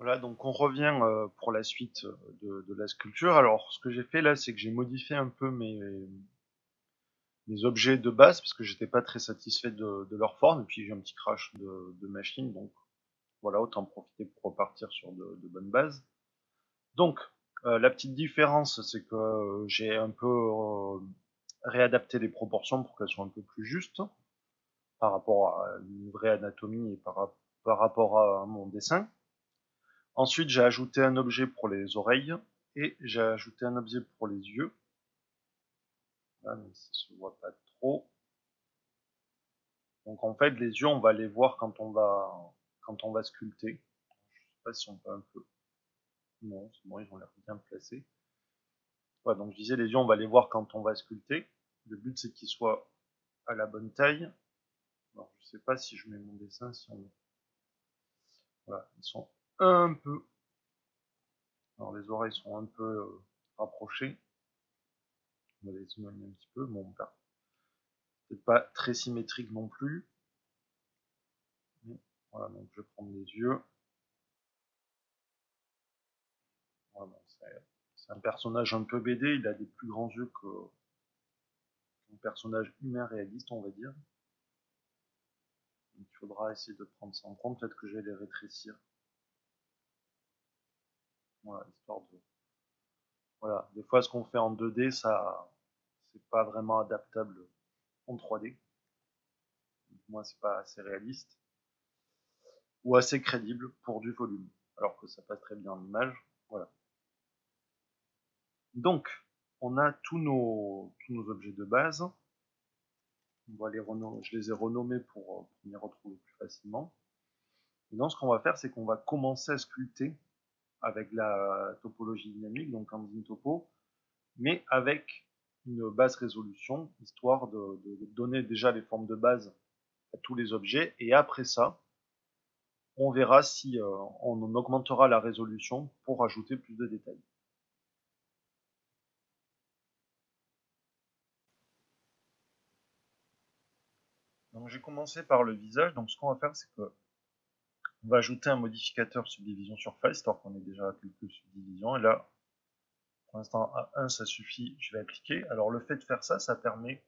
Voilà, donc on revient euh, pour la suite de, de, la sculpture. Alors, ce que j'ai fait là, c'est que j'ai modifié un peu mes, mes objets de base parce que j'étais pas très satisfait de, de, leur forme. Et puis j'ai un petit crash de, de, machine, donc voilà, autant profiter pour repartir sur de, bonnes bases. Donc, euh, la petite différence, c'est que euh, j'ai un peu euh, réadapté les proportions pour qu'elles soient un peu plus justes par rapport à une vraie anatomie et par rapport à mon dessin. Ensuite, j'ai ajouté un objet pour les oreilles et j'ai ajouté un objet pour les yeux. Là, mais ça se voit pas trop. Donc en fait, les yeux, on va les voir quand on va sculpter. Je sais pas si on peut un peu. Non, c'est bon, ils ont l'air bien placés. Voilà, donc je disais, les yeux, on va les voir quand on va sculpter. Le but, c'est qu'ils soient à la bonne taille. Alors, je sais pas si je mets mon dessin, si on... Voilà, ils sont un peu... Alors, les oreilles sont un peu euh, rapprochées. On va les éloigner un petit peu. Bon, peut-être pas très symétrique non plus. Voilà, donc je vais prendre les yeux. C'est un personnage un peu BD, il a des plus grands yeux que un personnage humain réaliste, on va dire. Il faudra essayer de prendre ça en compte, peut-être que je vais les rétrécir. Voilà, histoire de... Voilà, des fois ce qu'on fait en 2D, ça c'est pas vraiment adaptable en 3D. Moi c'est pas assez réaliste ou assez crédible pour du volume, alors que ça passe très bien en image. Voilà. Donc, on a tous nos, objets de base. Je les ai renommés pour, pour m'y retrouver plus facilement. Et donc, ce qu'on va faire, c'est qu'on va commencer à sculpter avec la topologie dynamique, donc en topo, mais avec une basse résolution, histoire de, de, donner déjà les formes de base à tous les objets, et après ça, on verra si euh, on augmentera la résolution pour ajouter plus de détails. Donc j'ai commencé par le visage, donc ce qu'on va faire c'est que on va ajouter un modificateur subdivision surface, histoire qu'on ait déjà quelques subdivisions, et là, pour l'instant, à 1 ça suffit, je vais appliquer. Alors le fait de faire ça, ça permet,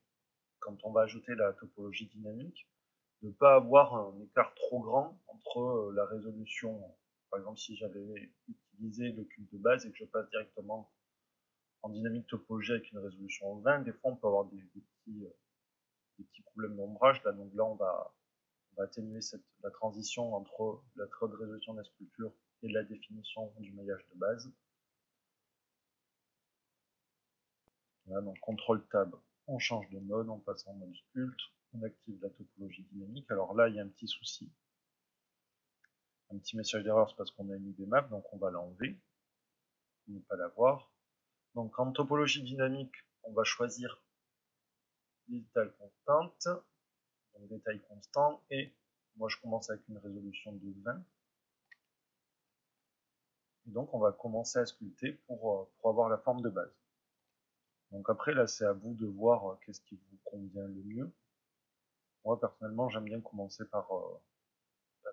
quand on va ajouter la topologie dynamique, de ne pas avoir un écart trop grand entre euh, la résolution. Par exemple, si j'avais utilisé le cube de base et que je passe directement en dynamique topologie avec une résolution 20, des fois on peut avoir des, petits, euh, des petits, problèmes d'ombrage. Là, donc là, on va atténuer la transition entre la très haute résolution de la sculpture et la définition du maillage de base. CTRL TAB, on change de mode, on passe en mode sculpt on active la topologie dynamique. Alors là, il y a un petit souci. Un petit message d'erreur, c'est parce qu'on a mis des maps, donc on va l'enlever. Ne pas l'avoir. Donc en topologie dynamique, on va choisir digital constante, donc détail constant, et moi je commence avec une résolution de 20. Et donc on va commencer à sculpter pour, euh, pour avoir la forme de base. Donc après là c'est à vous de voir euh, qu'est-ce qui vous convient le mieux. Moi, personnellement, j'aime bien commencer par, euh,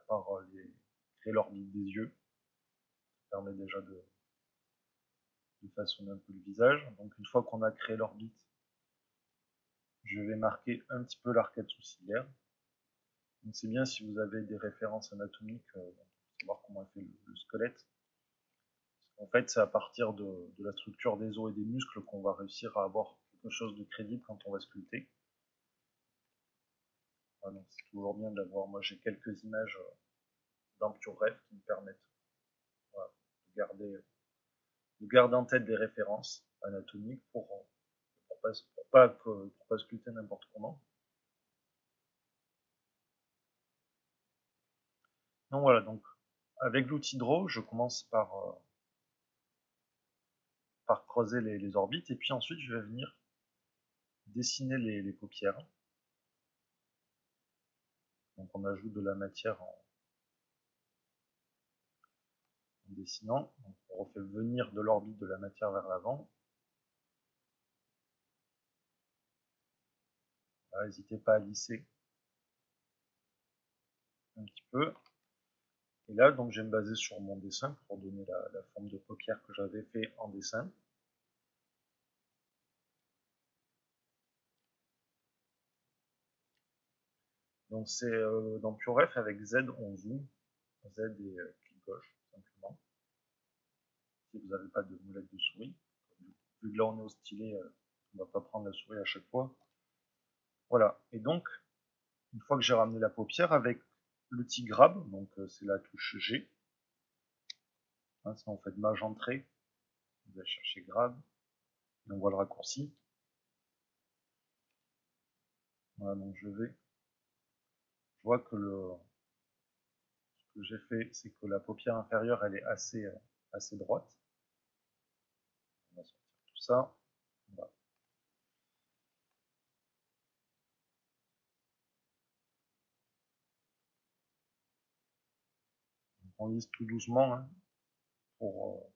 par euh, les, créer l'orbite des yeux. Ça permet déjà de, de façonner un peu le visage. Donc, une fois qu'on a créé l'orbite, je vais marquer un petit peu l'arcade sourcilière. Donc, c'est bien si vous avez des références anatomiques euh, savoir comment est fait le, squelette. En fait, c'est à partir de, la structure des os et des muscles qu'on va réussir à avoir quelque chose de crédible quand on va sculpter c'est toujours bien d'avoir, moi j'ai quelques images euh, dans qui me permettent de, garder, de garder en tête des références anatomiques pour, pour, pas, pour pas, pas sculpter n'importe comment. Donc voilà, donc avec l'outil Draw, je commence par, euh, creuser les, orbites et puis ensuite je vais venir dessiner les, les paupières. Donc on ajoute de la matière en, dessinant. on refait venir de l'orbite de la matière vers l'avant. N'hésitez pas à lisser un petit peu. Et là, donc, je vais me baser sur mon dessin pour donner la, forme de paupière que j'avais fait en dessin. Donc c'est euh, dans PureRef avec Z on zoom, Z et euh, clic gauche simplement. Si vous n'avez pas de molette de souris, vu que là on est au stylet, euh, on ne va pas prendre la souris à chaque fois. Voilà, et donc une fois que j'ai ramené la paupière avec l'outil grab, donc c'est la touche G. Si on fait de mage entrée, vous allez chercher grab, et on voit le raccourci. Voilà, donc je vais je vois que le, ce que j'ai fait, c'est que la paupière inférieure, elle est assez, euh, assez droite. On va sortir tout ça. On lisse tout doucement. Hein, pour,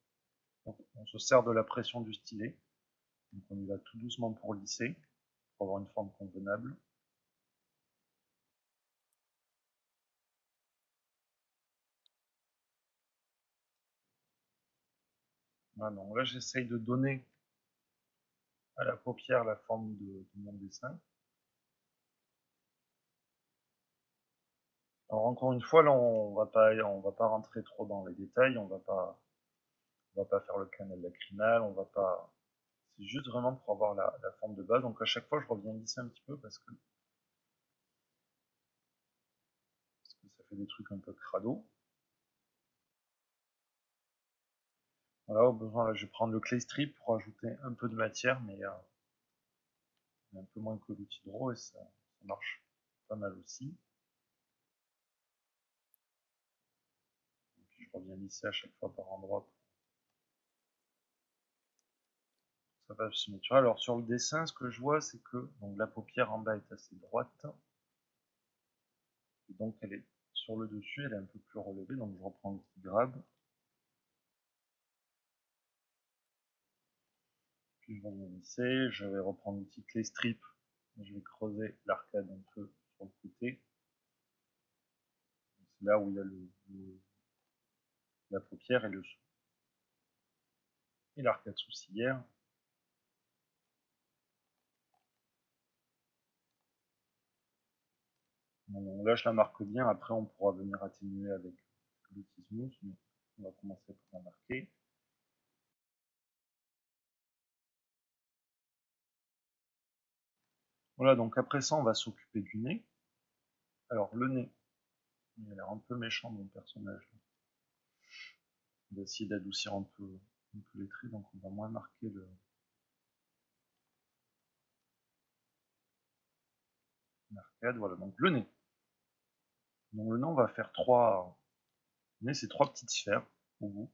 euh, on se sert de la pression du stylet. On y va tout doucement pour lisser, pour avoir une forme convenable. là j'essaye de donner à la paupière la forme de, mon dessin. Alors encore une fois, là on va pas on va pas rentrer trop dans les détails, on va pas va pas faire le canal lacrymal, on va pas c'est juste vraiment pour avoir la, forme de base. Donc à chaque fois je reviens lisser un petit peu parce que parce que ça fait des trucs un peu crado. Voilà, au besoin, là, je vais prendre le clay strip pour ajouter un peu de matière, mais euh, un peu moins que l'outil draw et ça, marche pas mal aussi. je reviens lisser à chaque fois par endroit. Ça va se mettre. Alors sur le dessin, ce que je vois, c'est que donc, la paupière en bas est assez droite. Et donc elle est sur le dessus, elle est un peu plus relevée. Donc je reprends l'outil grab. je vais lisser, je vais reprendre l'outil clé strip, je vais creuser l'arcade un peu sur le côté. C'est là où il y a le, la paupière et le et l'arcade sourcilière. Là je la marque bien, après on pourra venir atténuer avec l'outil smooth, mais on va commencer par la marquer. Voilà, donc après ça, on va s'occuper du nez. Alors, le nez, il a l'air un peu méchant, mon personnage. On va essayer d'adoucir un peu, les traits, donc on va moins marquer le... L'arcade, voilà, donc le nez. Donc le nez, on va faire trois... Nez, c'est trois petites sphères, au bout.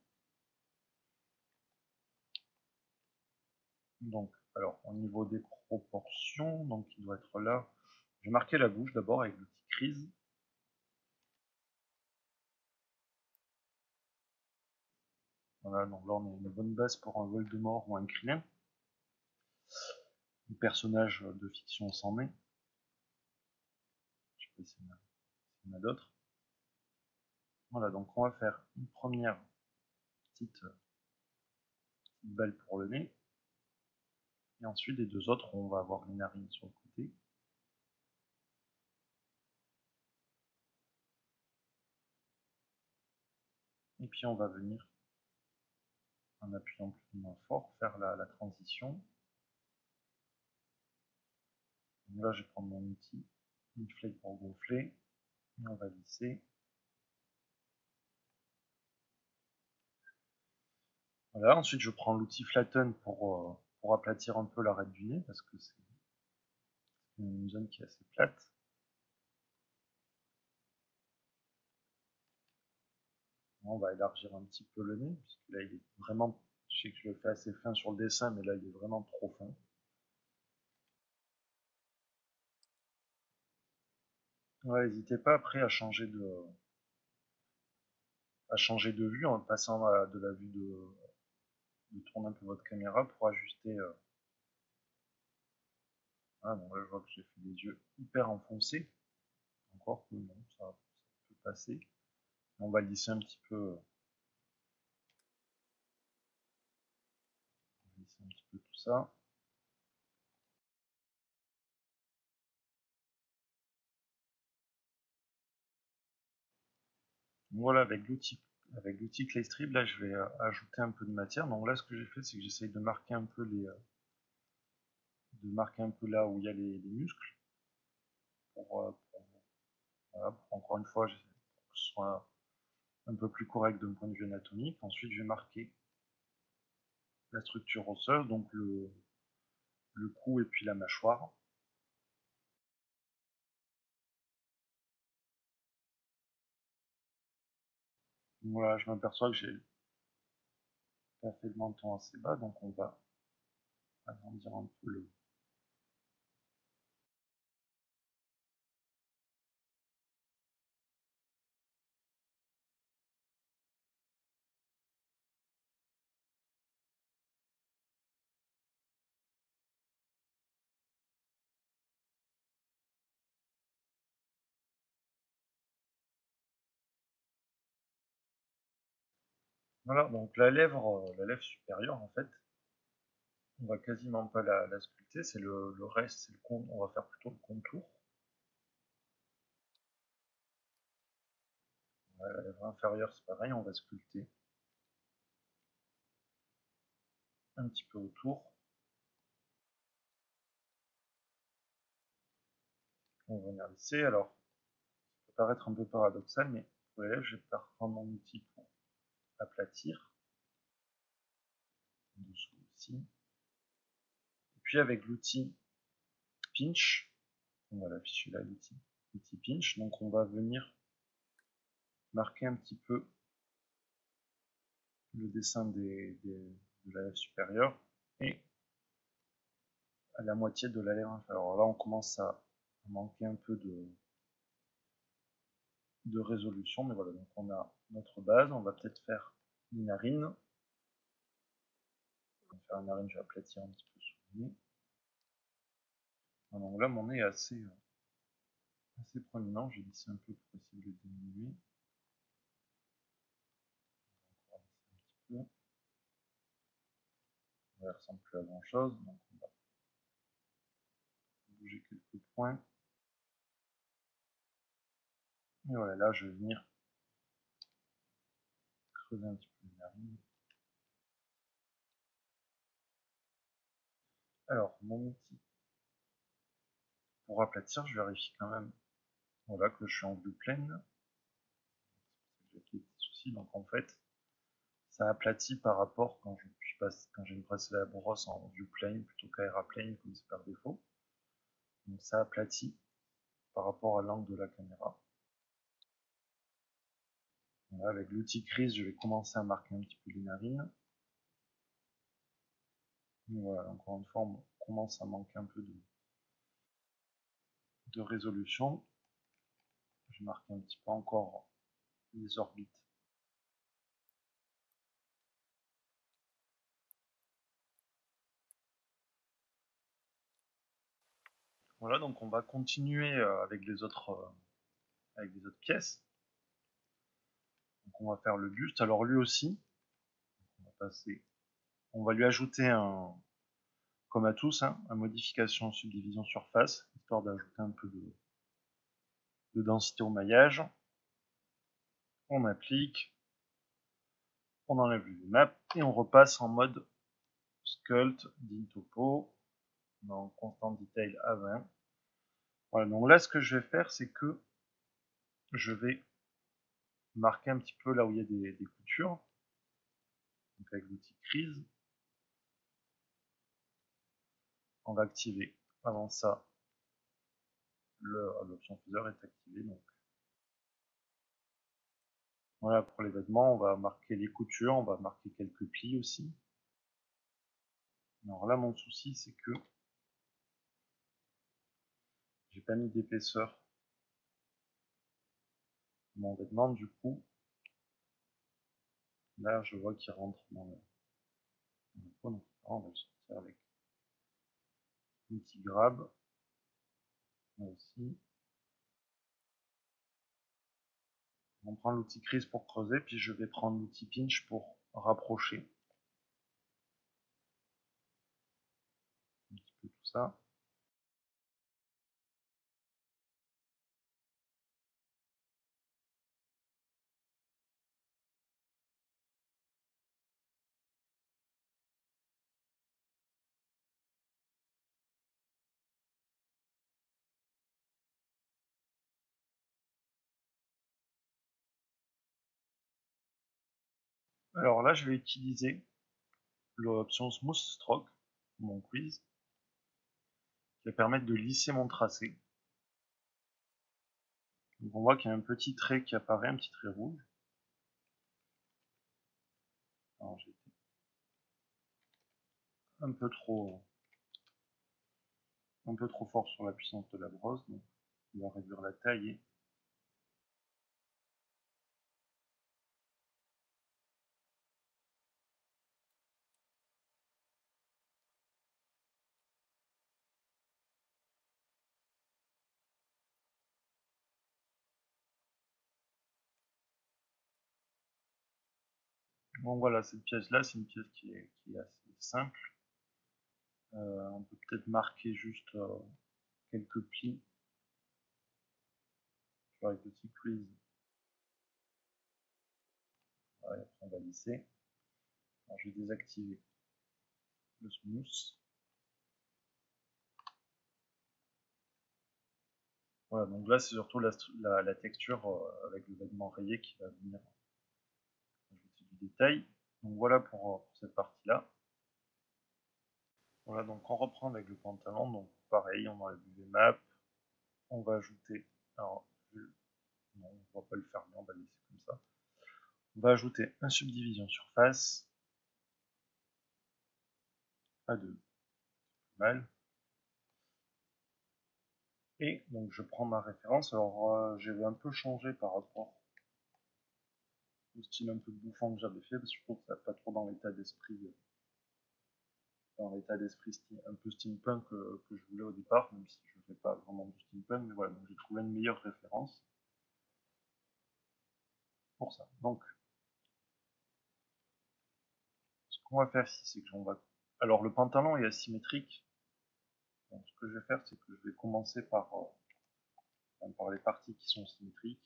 Donc, alors, au niveau des proportion, donc il doit être là. Je vais la bouche d'abord avec l'outil crise. Voilà, donc là on a une bonne base pour un Voldemort ou un Krillin. Un personnage de fiction s'en est. Je sais pas s'il y en a, d'autres. Voilà, donc on va faire une première petite balle pour le nez. Et ensuite, les deux autres, on va avoir les narines sur le côté. Et puis on va venir, en appuyant plus ou moins fort, faire la, transition. là, je vais prendre mon outil, une flake pour gonfler, et on va lisser. Voilà, ensuite je prends l'outil flatten pour, euh, pour aplatir un peu l'arête du nez parce que c'est une zone qui est assez plate. On va élargir un petit peu le nez, puisque là il est vraiment, je sais que je le fais assez fin sur le dessin, mais là il est vraiment trop fin. n'hésitez pas après à changer de à changer de vue en passant de la vue de, de tourner un peu votre caméra pour ajuster. Euh... Ah bon, là je vois que j'ai fait des yeux hyper enfoncés. Encore que non, ça, peut passer. On va lisser un petit peu. Lisser un petit peu tout ça. Voilà, avec l'outil avec l'outil Claystrip, là je vais euh, ajouter un peu de matière. Donc là ce que j'ai fait c'est que j'essaye de marquer un peu les euh, de marquer un peu là où il y a les, muscles. Pour, euh, encore une fois, j'essaie que ce soit un peu plus correct d'un point de vue anatomique. Ensuite je vais marquer la structure osseuse, donc le, le cou et puis la mâchoire. Voilà, je m'aperçois que j'ai pas fait le menton assez bas, donc on va agrandir un peu le, Voilà, donc la lèvre, euh, la lèvre supérieure, en fait, on va quasiment pas la, sculpter, c'est le, reste, le on va faire plutôt le contour. la lèvre inférieure, c'est pareil, on va sculpter un petit peu autour. On va venir lisser, alors, ça peut paraître un peu paradoxal, mais pour les lèvres, je vais prendre mon outil pour aplatir. Dessous aussi. Et puis avec l'outil pinch, on va l'afficher là l'outil, pinch, donc on va venir marquer un petit peu le dessin des, de la lèvre supérieure et à la moitié de la lèvre inférieure. Alors là on commence à manquer un peu de résolution, mais voilà, donc on a notre base, on va peut-être faire une narine. On va faire une narine, je vais aplatir un petit peu sous le nez. donc là mon nez est assez, euh, assez prominent, j'ai lissé un peu pour essayer de le diminuer. On va un petit peu. ne ressemble plus à grand chose, donc on va bouger quelques points. Et voilà, là je vais venir Alors, mon outil pour aplatir, je vérifie quand même voilà, que je suis en vue pleine. Donc en fait, ça aplatit par rapport quand j'ai passé la brosse en vue pleine plutôt qu'aéroplane comme c'est par défaut. Donc ça aplatit par rapport à l'angle de la caméra avec l'outil crise, je vais commencer à marquer un petit peu les narines. voilà, encore une fois, on commence à manquer un peu de, de résolution. Je marque un petit peu encore les orbites. Voilà, donc on va continuer euh, avec les autres, euh, avec les autres pièces on va faire le buste. Alors lui aussi, on va lui ajouter un, comme à tous, hein, un modification subdivision surface, histoire d'ajouter un peu de, de densité au maillage. On applique, on enlève le map et on repasse en mode sculpt topo dans constant detail à 20. Voilà, donc là ce que je vais faire c'est que je vais marquer un petit peu là où il y a des, coutures. Donc avec l'outil crise. On va activer avant ça l'option faiseur est activée donc voilà pour les vêtements on va marquer les coutures on va marquer quelques plis aussi alors là mon souci c'est que j'ai pas mis d'épaisseur mon vêtement du coup là je vois qu'il rentre dans le, donc on va le sortir avec petit grab là aussi On prend l'outil crise pour creuser, puis je vais prendre l'outil pinch pour rapprocher. Un petit peu tout ça. Alors là, je vais utiliser l'option Smooth Stroke, mon quiz, qui va permettre de lisser mon tracé. Donc on voit qu'il y a un petit trait qui apparaît, un petit trait rouge. Alors j'ai été un peu trop un peu trop fort sur la puissance de la brosse, donc on va réduire la taille Voilà, cette pièce-là, c'est une pièce qui est, assez simple. Euh, on peut peut-être marquer juste euh, quelques plis sur les petits quiz. après on va lisser. Je vais désactiver le smooth. Voilà, donc là c'est surtout la, texture euh, avec le vêtement rayé qui va venir détail. Donc voilà pour, cette partie-là. Voilà, donc on reprend avec le pantalon. Donc pareil, on enlève les maps. On va ajouter. Alors, non, on va pas le faire, on va comme ça. On va ajouter un subdivision surface. À deux. Mal. Et donc je prends ma référence. Alors euh, je vais un peu changer par rapport style un peu bouffant que j'avais fait, parce que je trouve que ça pas trop dans l'état d'esprit euh, dans l'état d'esprit un peu steampunk que, je voulais au départ, même si je ne fais pas vraiment du steampunk, mais voilà, donc j'ai trouvé une meilleure référence pour ça. Donc, ce qu'on va faire ici, c'est que on va... Alors, le pantalon est asymétrique, donc ce que je vais faire, c'est que je vais commencer par, euh, par les parties qui sont symétriques,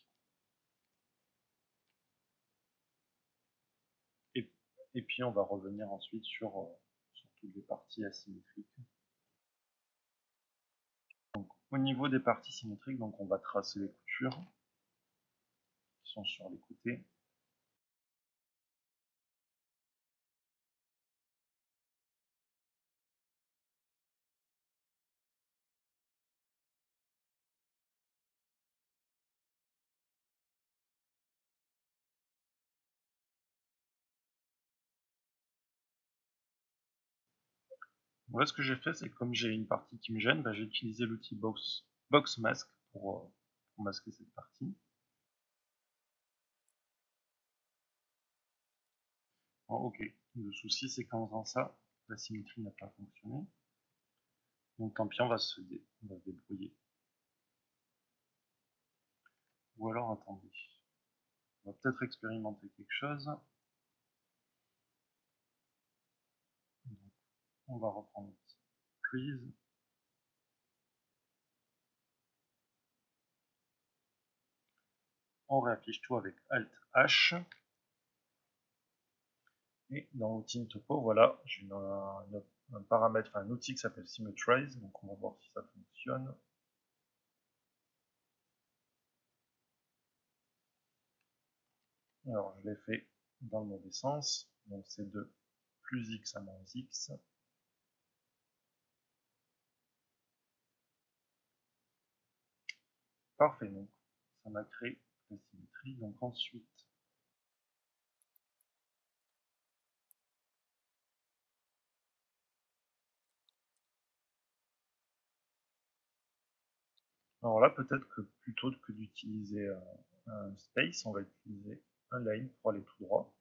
Et puis on va revenir ensuite sur, euh, toutes les parties asymétriques. au niveau des parties symétriques, donc on va tracer les coutures qui sont sur les côtés. Ce que j'ai fait, c'est que comme j'ai une partie qui me gêne, bah, j'ai utilisé l'outil box, Mask pour, euh, pour masquer cette partie. ok, le souci c'est qu'en faisant ça, la symétrie n'a pas fonctionné. Donc tant pis, on va se débrouiller. Ou alors, attendez, on va peut-être expérimenter quelque chose. On va reprendre prise. On réaffiche tout avec Alt H. Et dans l'outil topo, voilà, j'ai un, paramètre, un outil qui s'appelle Symmetrize, donc on va voir si ça fonctionne. Alors je l'ai fait dans le mauvais sens, donc c'est de plus x à moins x. Parfait, donc ça m'a créé la symétrie. Donc ensuite, alors là, peut-être que plutôt que d'utiliser un, space, on va utiliser un line pour aller tout droit.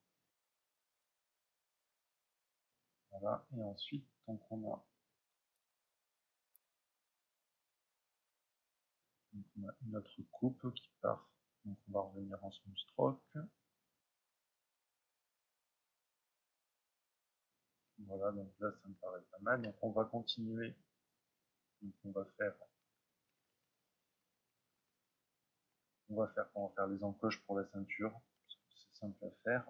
Voilà, et ensuite, donc on a on a notre coupe qui part Donc on va revenir en smooth stroke. Voilà, donc là ça me paraît pas mal. Donc on va continuer. Donc on va faire on va faire on va faire les encoches pour la ceinture. C'est simple à faire.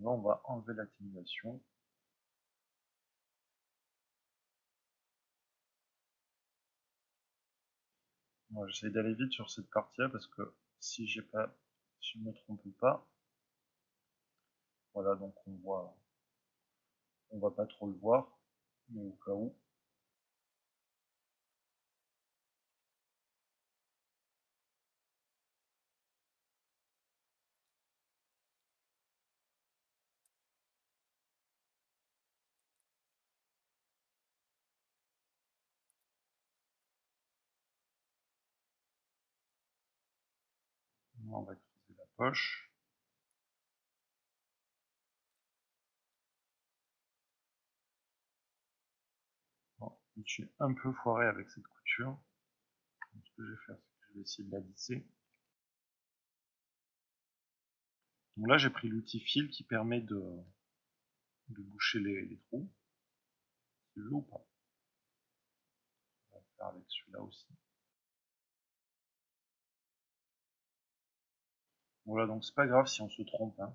Là on va enlever l'atténuation. J'essaie d'aller vite sur cette partie là parce que si j'ai pas si je me trompe pas. Voilà donc on voit on va pas trop le voir, mais au cas où. On va creuser la poche. je suis un peu foiré avec cette couture. ce que je vais faire, c'est que je vais essayer de la lisser. Donc là, j'ai pris l'outil fil qui permet de, boucher les, trous. C'est ou pas On va faire avec celui-là aussi. Voilà, donc c'est pas grave si on se trompe. Hein.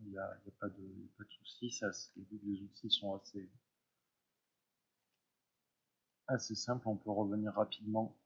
Il n'y a, pas de, pas de souci. Les outils sont assez, assez simple, on peut revenir rapidement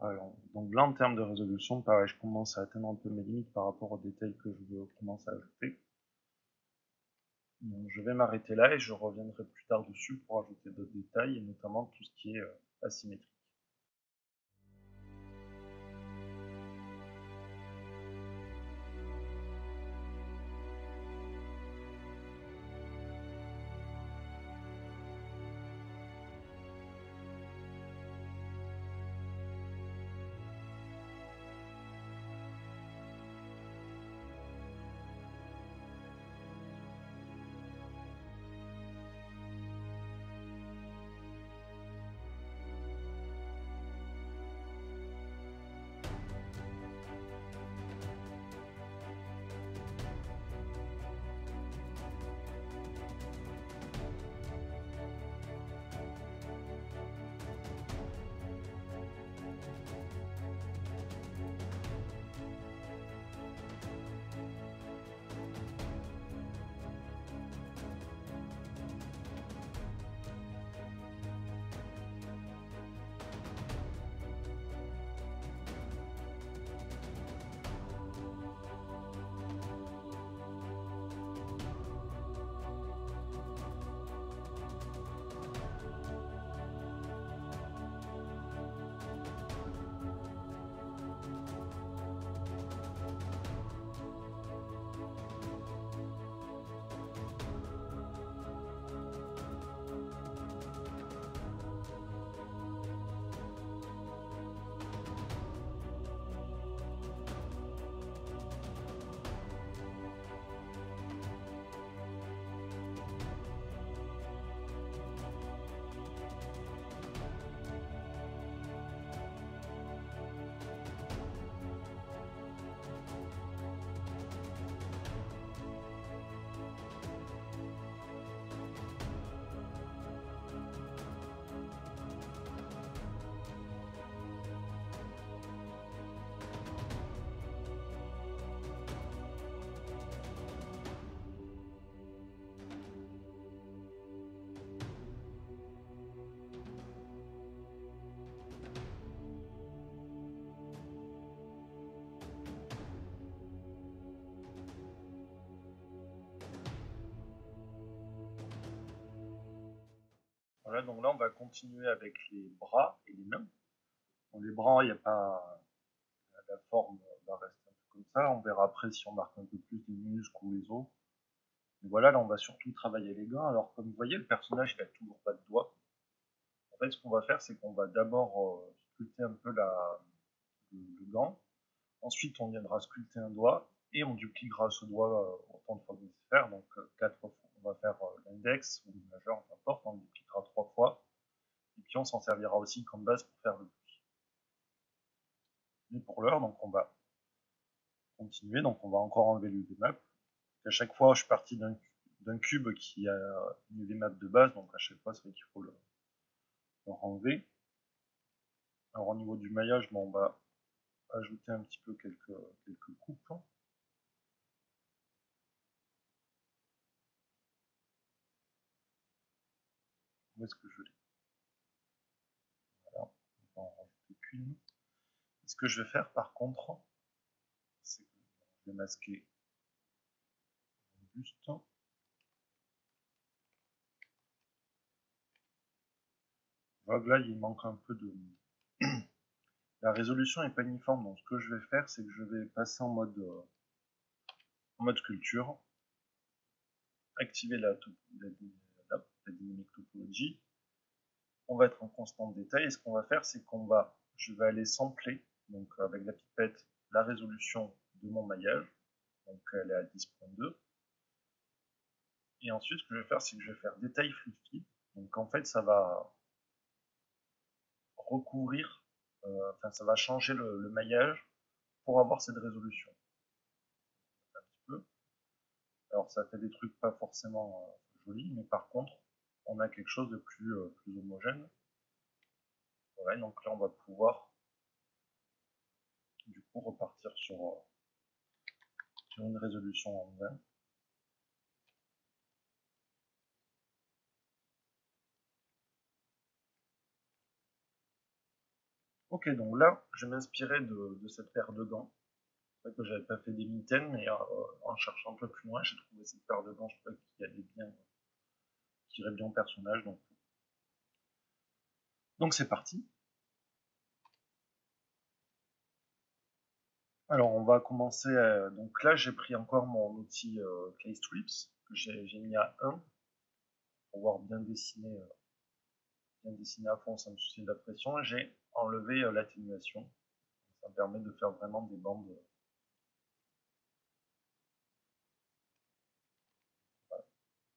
donc là, en termes de résolution, pareil, je commence à atteindre un peu mes limites par rapport aux détails que je veux commencer à ajouter. Donc je vais m'arrêter là et je reviendrai plus tard dessus pour ajouter d'autres détails, et notamment tout ce qui est euh, asymétrique. Voilà, donc là on va continuer avec les bras et les mains. Dans les bras, il n'y a pas la forme va rester un peu comme ça. On verra après si on marque un peu plus les muscles ou les os. Mais voilà, là on va surtout travailler les gants. Alors comme vous voyez, le personnage il a toujours pas de doigts. En fait, ce qu'on va faire, c'est qu'on va d'abord euh, sculpter un peu la, le, gant. Ensuite, on viendra sculpter un doigt et on dupliquera ce doigt euh, autant de fois nécessaire. Donc euh, quatre fois, on va faire l'index le majeur, peu importe, on le dupliquera trois fois. Et puis on s'en servira aussi comme base pour faire le pouce. Mais pour l'heure, donc on va continuer. Donc on va encore enlever le map À chaque fois, je suis parti d'un cube qui a une map de base, donc à chaque fois, c'est vrai qu'il faut le, enlever. Alors au niveau du maillage, on va ajouter un petit peu quelques, quelques coupes. Où est-ce que je l'ai Voilà, on va Ce que je vais faire par contre, c'est que je vais masquer le buste. là, il manque un peu de... La résolution est pas uniforme, donc ce que je vais faire, c'est que je vais passer en mode, euh, en mode sculpture, activer la, la, dynamique topologie, on va être en constant détail, et ce qu'on va faire, c'est qu'on va, je vais aller sampler, donc avec la pipette, la résolution de mon maillage, donc elle est à 10.2, et ensuite, ce que je vais faire, c'est que je vais faire détail fluffy, donc en fait, ça va recouvrir, euh, enfin ça va changer le, maillage pour avoir cette résolution. Un petit peu. Alors ça fait des trucs pas forcément euh, jolis, mais par contre on a quelque chose de plus, euh, plus homogène. Donc là on va pouvoir du coup repartir sur, sur une résolution en 20. Ok, donc là, je m'inspirais de, de, cette paire de gants. C'est que j'avais pas fait des mitaines, mais euh, en cherchant un peu plus loin, j'ai trouvé cette paire de gants, je trouvais qui allait bien, qui irait bien au personnage. Donc, donc c'est parti. Alors on va commencer. donc là, j'ai pris encore mon outil euh, Strips que j'ai mis à 1 pour pouvoir bien dessiner, euh, bien dessiner à fond sans me soucier de la pression. J'ai enlever euh, l'atténuation. Ça permet de faire vraiment des bandes.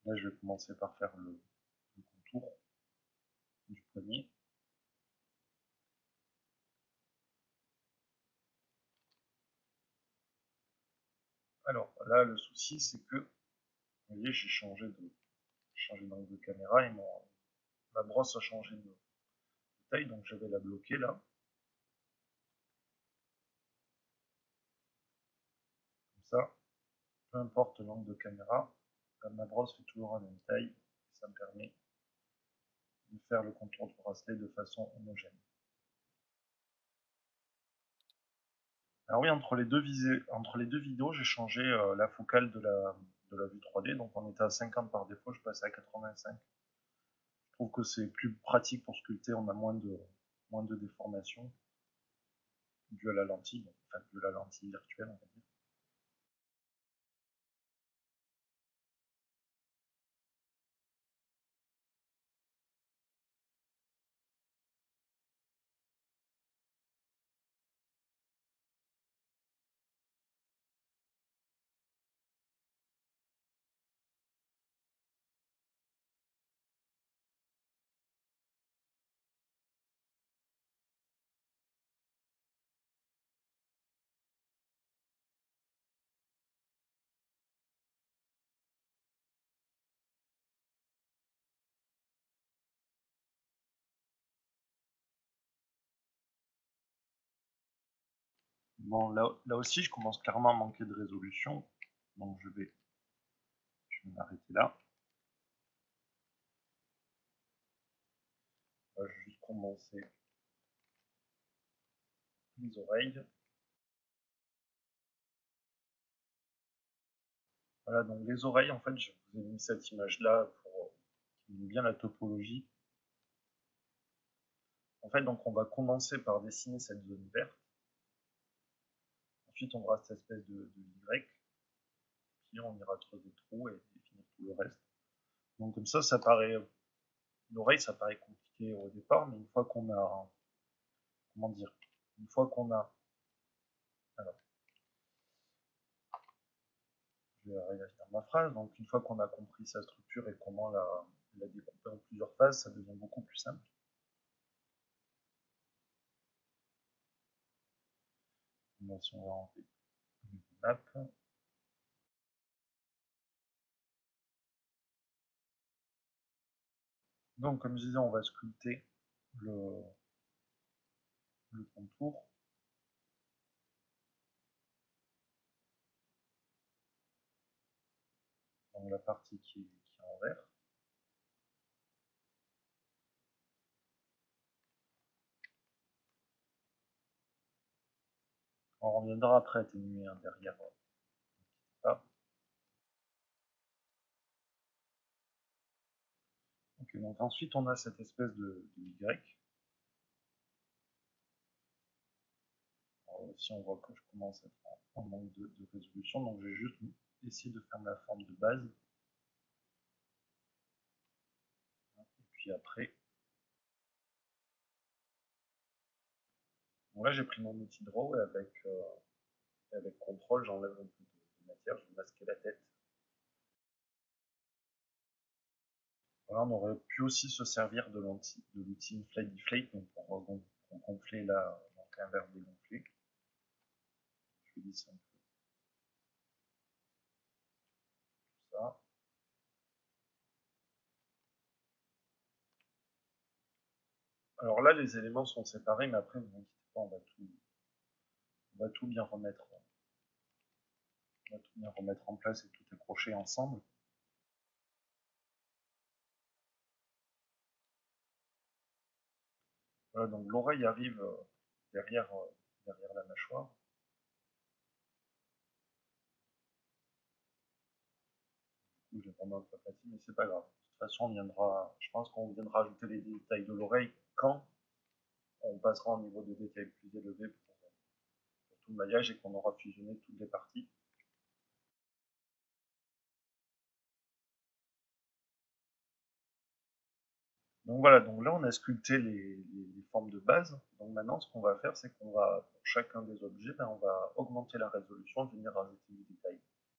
Là, je vais commencer par faire le, contour du poignet. Alors là, le souci, c'est que, vous voyez, j'ai changé de changé d'angle de caméra et mon, ma brosse a changé de, donc je vais la bloquer là. Comme ça, peu importe l'angle de caméra, ma brosse fait toujours la même taille, ça me permet de faire le contour du bracelet de façon homogène. Alors oui, entre les deux, entre les deux vidéos, j'ai changé euh, la focale de la, de la vue 3D, donc on était à 50 par défaut, je passe à 85 que c'est plus pratique pour sculpter, on a moins de, moins de déformation dû à la lentille, enfin de la lentille virtuelle on va Bon, là, aussi, je commence clairement à manquer de résolution. Donc, je vais, je vais m'arrêter là. Je vais juste commencer les oreilles. Voilà, donc les oreilles, en fait, je vous ai mis cette image-là pour bien la topologie. En fait, donc on va commencer par dessiner cette zone verte. On aura cette espèce de, Y. Puis on ira creuser le trou et définir tout le reste. Donc comme ça, ça paraît... L'oreille, ça paraît compliqué au départ, mais une fois qu'on a... Comment dire Une fois qu'on a... Alors... Je vais arriver à finir ma phrase. Donc une fois qu'on a compris sa structure et comment la, la découper en plusieurs phases, ça devient beaucoup plus simple. Donc, comme je disais, on va sculpter le, contour. Donc la partie qui est en vert. On reviendra après atténuer un derrière. Ah. Donc ensuite on a cette espèce de, Y. Alors, ici on voit que je commence à être en, manque de, de, résolution, donc je vais juste essayer de faire la forme de base. Et puis après, là, j'ai pris mon outil draw et avec, euh, avec contrôle, j'enlève un peu de, matière, je vais masquer la tête. Voilà, on aurait pu aussi se servir de l'outil Inflate Deflate donc pour, gonfler la, donc un verre dégonflé. Je vais un peu. Ça. Alors là, les éléments sont séparés, mais après, vous on va tout, on va tout bien remettre, on va tout bien remettre en place et tout accrocher ensemble. Voilà, donc l'oreille arrive euh, derrière, euh, derrière la mâchoire. J'ai vraiment un peu mais c'est pas grave. De toute façon, on viendra, je pense qu'on viendra ajouter les détails de l'oreille quand on passera au niveau de détail plus élevé pour, tout le maillage et qu'on aura fusionné toutes les parties. Donc voilà, donc là on a sculpté les, formes de base. Donc maintenant ce qu'on va faire, c'est qu'on va, pour chacun des objets, ben, on va augmenter la résolution, venir rajouter du détail.